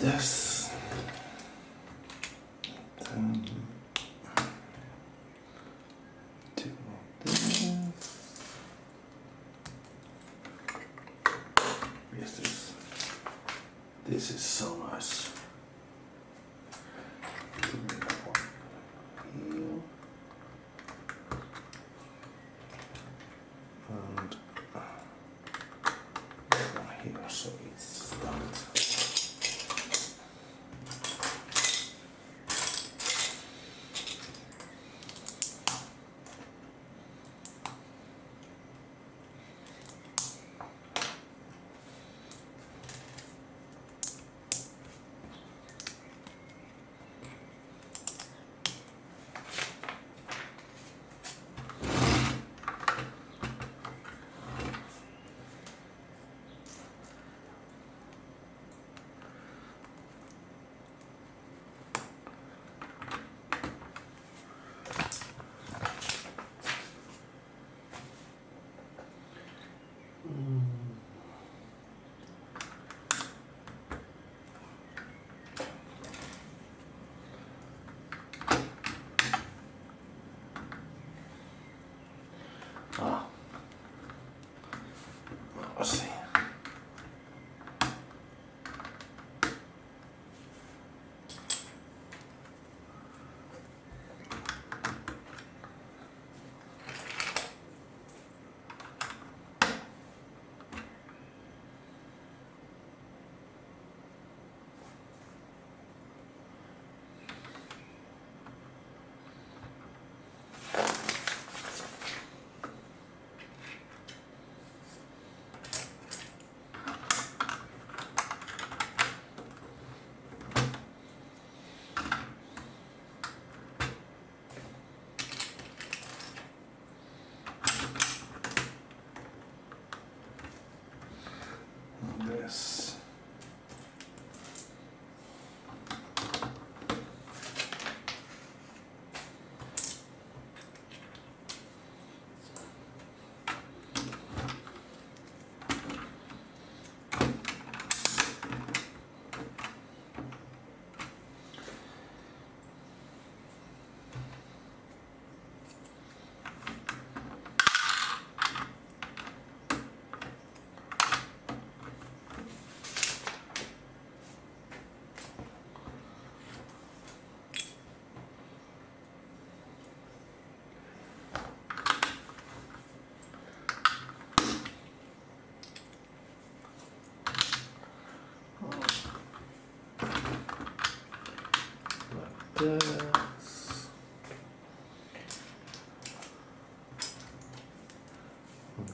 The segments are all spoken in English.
this.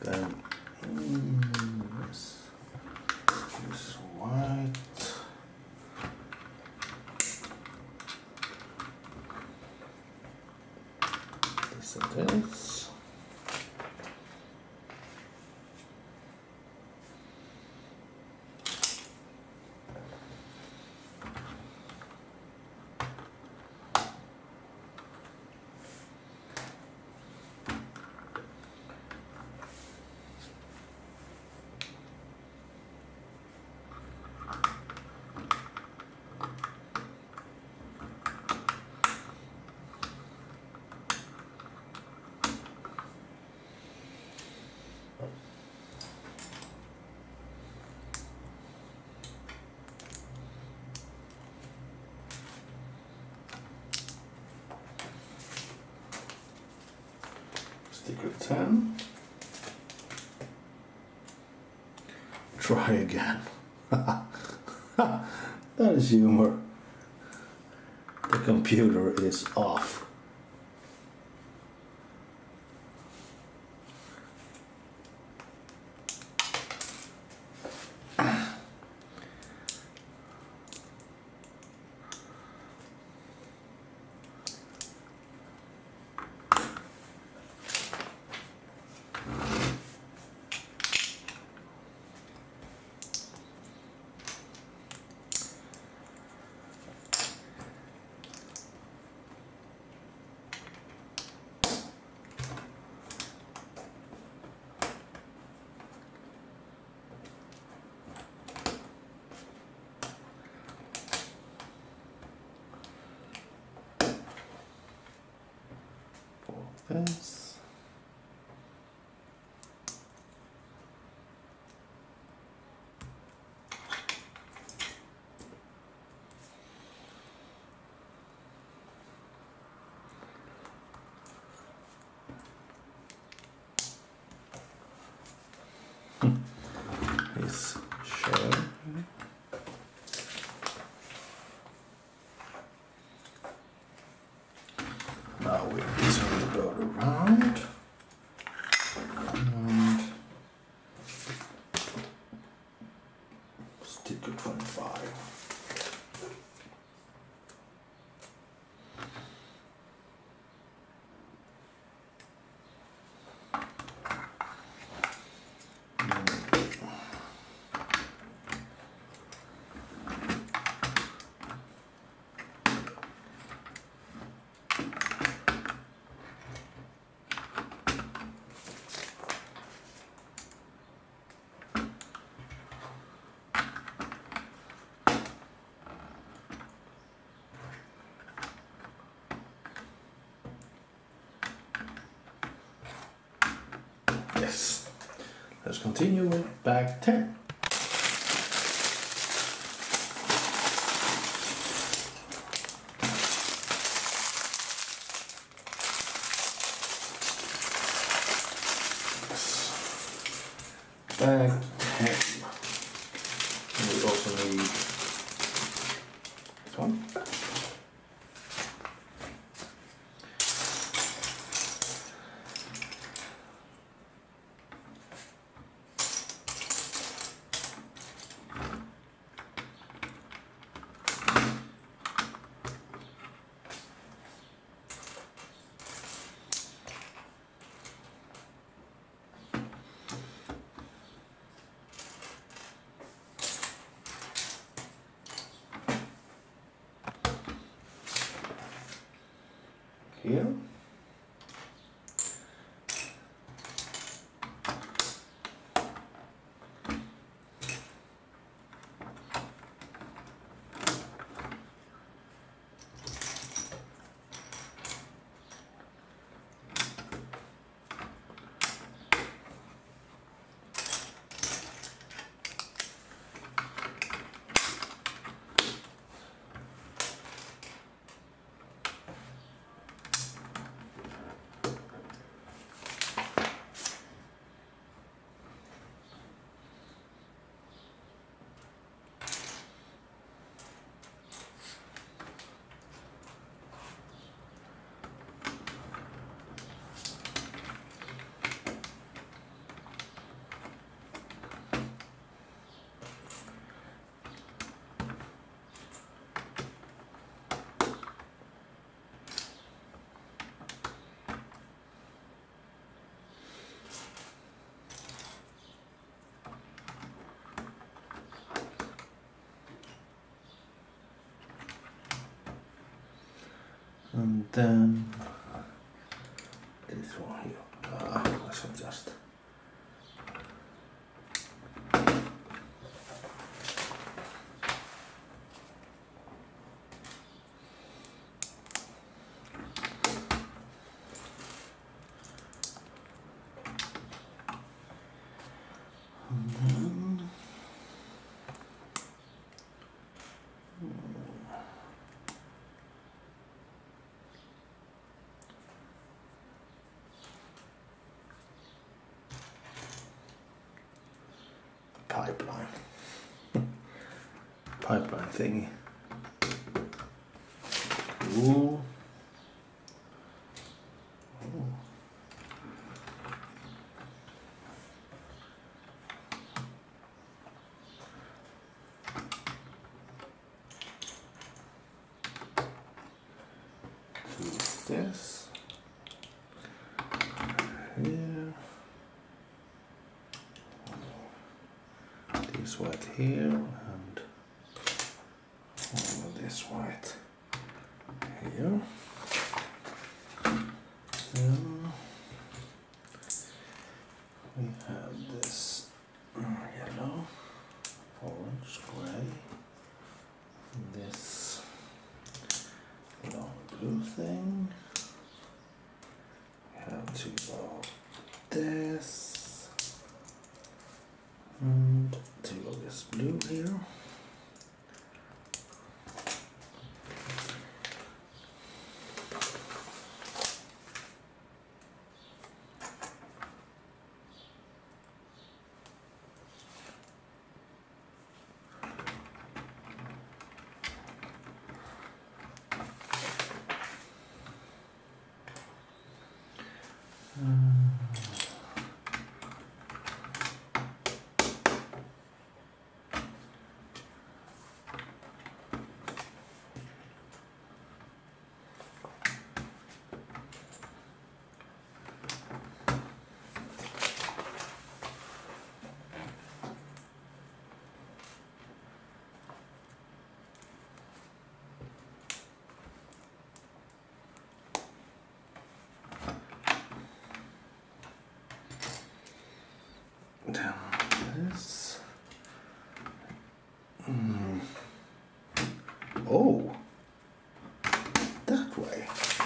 Then mm, this, this white. This and this. Sticker 10. Try again. that is humor. The computer is off. Yes. to twenty-five. Let's continue with bag 10. Eu? dun. pipeline. Pipeline thingy. Ooh. white here and all this white here.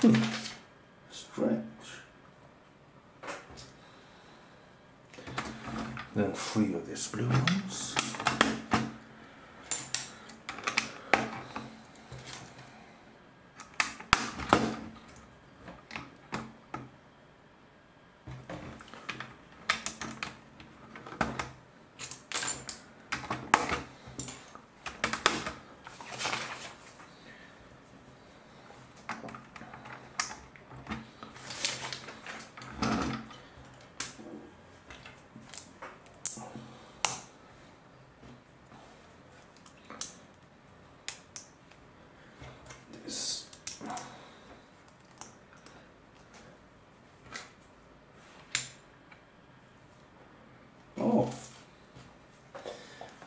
Strange. Then three of these blue ones. This. Oh,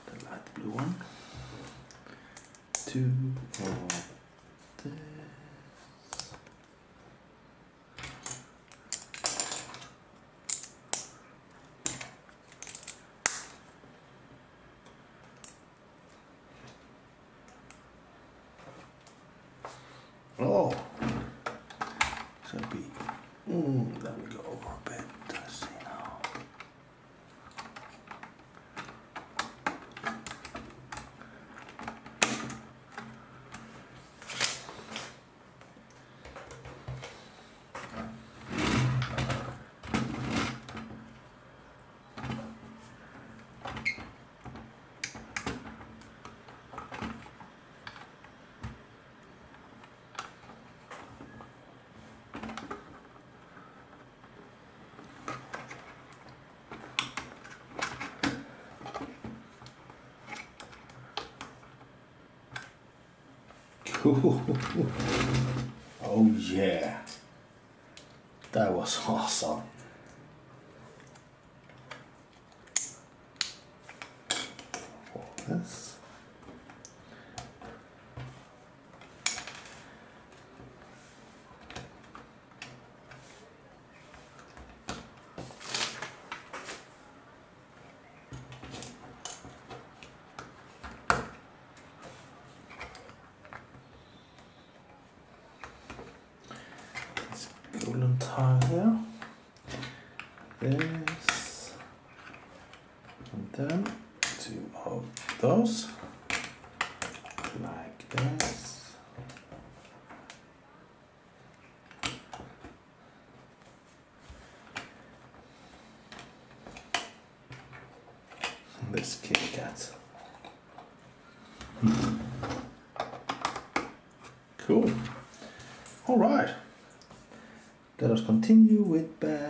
the light blue one. Of this. Oh, Oh yeah. That was awesome. This. This. And then two of those. Like this. This kitty cat. Cool. All right. Let us continue with bag